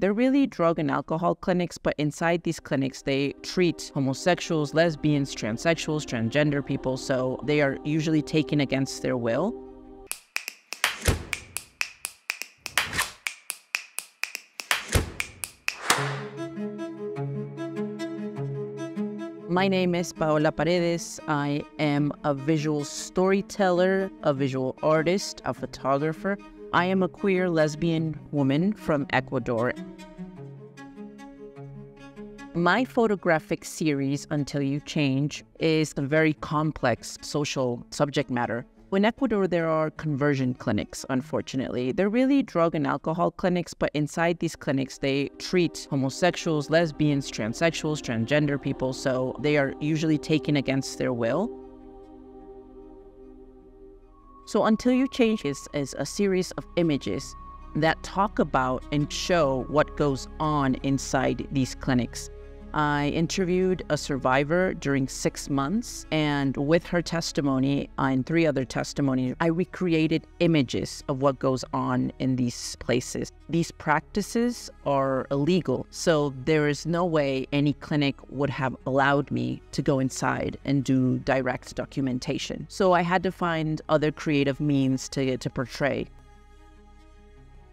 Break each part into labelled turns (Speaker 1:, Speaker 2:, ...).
Speaker 1: They're really drug and alcohol clinics, but inside these clinics, they treat homosexuals, lesbians, transsexuals, transgender people, so they are usually taken against their will. My name is Paola Paredes. I am a visual storyteller, a visual artist, a photographer. I am a queer lesbian woman from Ecuador. My photographic series, Until You Change, is a very complex social subject matter. In Ecuador, there are conversion clinics, unfortunately. They're really drug and alcohol clinics, but inside these clinics, they treat homosexuals, lesbians, transsexuals, transgender people, so they are usually taken against their will. So, Until You Change this is a series of images that talk about and show what goes on inside these clinics. I interviewed a survivor during six months, and with her testimony and three other testimonies, I recreated images of what goes on in these places. These practices are illegal, so there is no way any clinic would have allowed me to go inside and do direct documentation. So I had to find other creative means to, to portray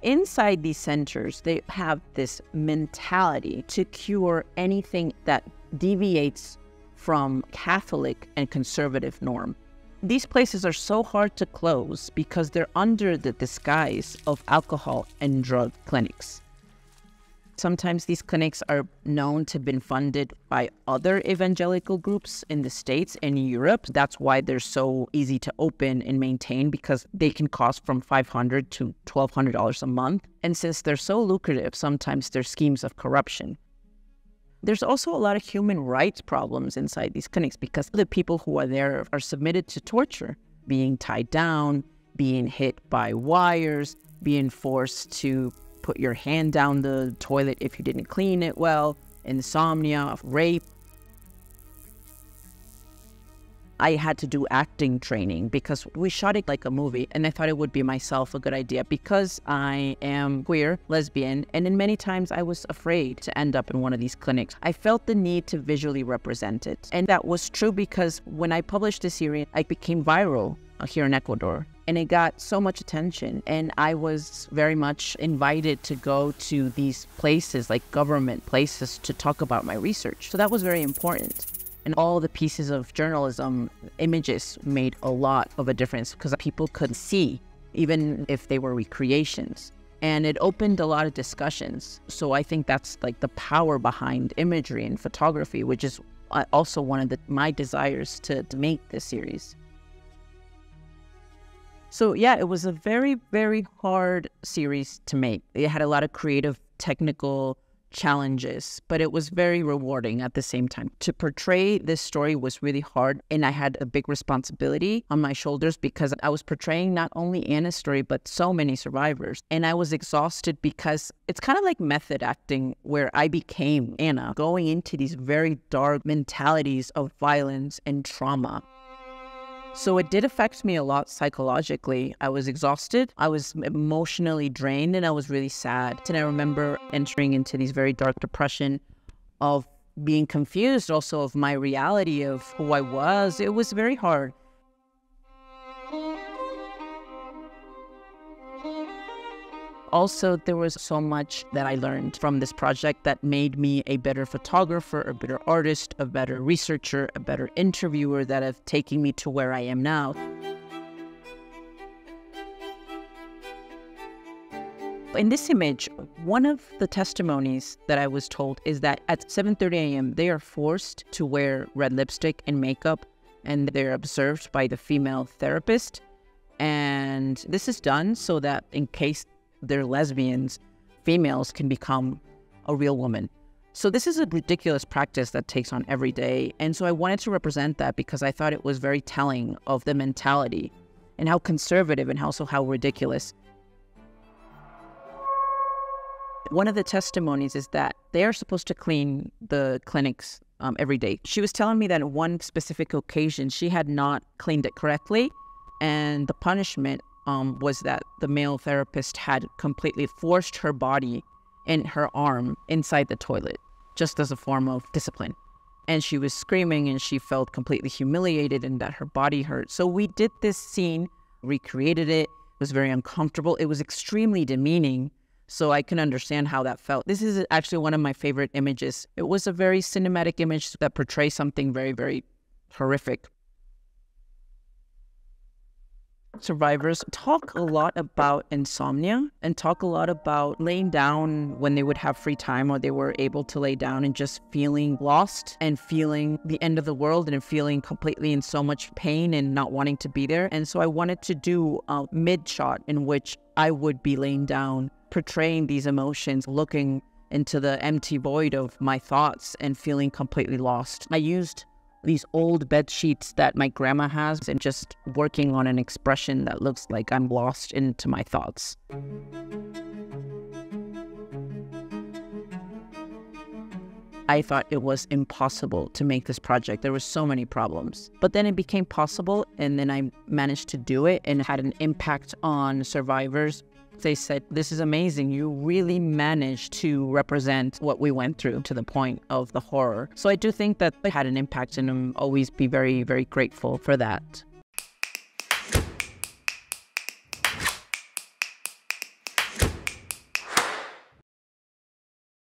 Speaker 1: Inside these centers, they have this mentality to cure anything that deviates from Catholic and conservative norm. These places are so hard to close because they're under the disguise of alcohol and drug clinics. Sometimes these clinics are known to have been funded by other evangelical groups in the States and Europe. That's why they're so easy to open and maintain because they can cost from 500 to $1,200 a month. And since they're so lucrative, sometimes they're schemes of corruption. There's also a lot of human rights problems inside these clinics because the people who are there are submitted to torture, being tied down, being hit by wires, being forced to put your hand down the toilet if you didn't clean it well, insomnia, rape. I had to do acting training because we shot it like a movie, and I thought it would be myself a good idea because I am queer, lesbian, and in many times I was afraid to end up in one of these clinics. I felt the need to visually represent it, and that was true because when I published the series, I became viral here in Ecuador and it got so much attention. And I was very much invited to go to these places, like government places, to talk about my research. So that was very important. And all the pieces of journalism, images made a lot of a difference because people could see, even if they were recreations. And it opened a lot of discussions. So I think that's like the power behind imagery and photography, which is uh, also one of the, my desires to, to make this series. So yeah, it was a very, very hard series to make. It had a lot of creative, technical challenges, but it was very rewarding at the same time. To portray this story was really hard, and I had a big responsibility on my shoulders because I was portraying not only Anna's story, but so many survivors. And I was exhausted because it's kind of like method acting, where I became Anna, going into these very dark mentalities of violence and trauma. So it did affect me a lot psychologically. I was exhausted, I was emotionally drained, and I was really sad. And I remember entering into these very dark depression of being confused also of my reality of who I was. It was very hard. Also, there was so much that I learned from this project that made me a better photographer, a better artist, a better researcher, a better interviewer that have taken me to where I am now. In this image, one of the testimonies that I was told is that at 7:30 a.m. they are forced to wear red lipstick and makeup and they're observed by the female therapist. And this is done so that in case they're lesbians, females can become a real woman. So this is a ridiculous practice that takes on every day. And so I wanted to represent that because I thought it was very telling of the mentality and how conservative and also how ridiculous. One of the testimonies is that they are supposed to clean the clinics um, every day. She was telling me that on one specific occasion, she had not cleaned it correctly. And the punishment um, was that the male therapist had completely forced her body and her arm inside the toilet, just as a form of discipline. And she was screaming and she felt completely humiliated and that her body hurt. So we did this scene, recreated it. It was very uncomfortable. It was extremely demeaning. So I can understand how that felt. This is actually one of my favorite images. It was a very cinematic image that portrays something very, very horrific survivors talk a lot about insomnia and talk a lot about laying down when they would have free time or they were able to lay down and just feeling lost and feeling the end of the world and feeling completely in so much pain and not wanting to be there. And so I wanted to do a mid shot in which I would be laying down, portraying these emotions, looking into the empty void of my thoughts and feeling completely lost. I used these old bed sheets that my grandma has and just working on an expression that looks like I'm lost into my thoughts. I thought it was impossible to make this project. There were so many problems. But then it became possible and then I managed to do it and had an impact on survivors they said, This is amazing. You really managed to represent what we went through to the point of the horror. So I do think that it had an impact, and I'm always be very, very grateful for that.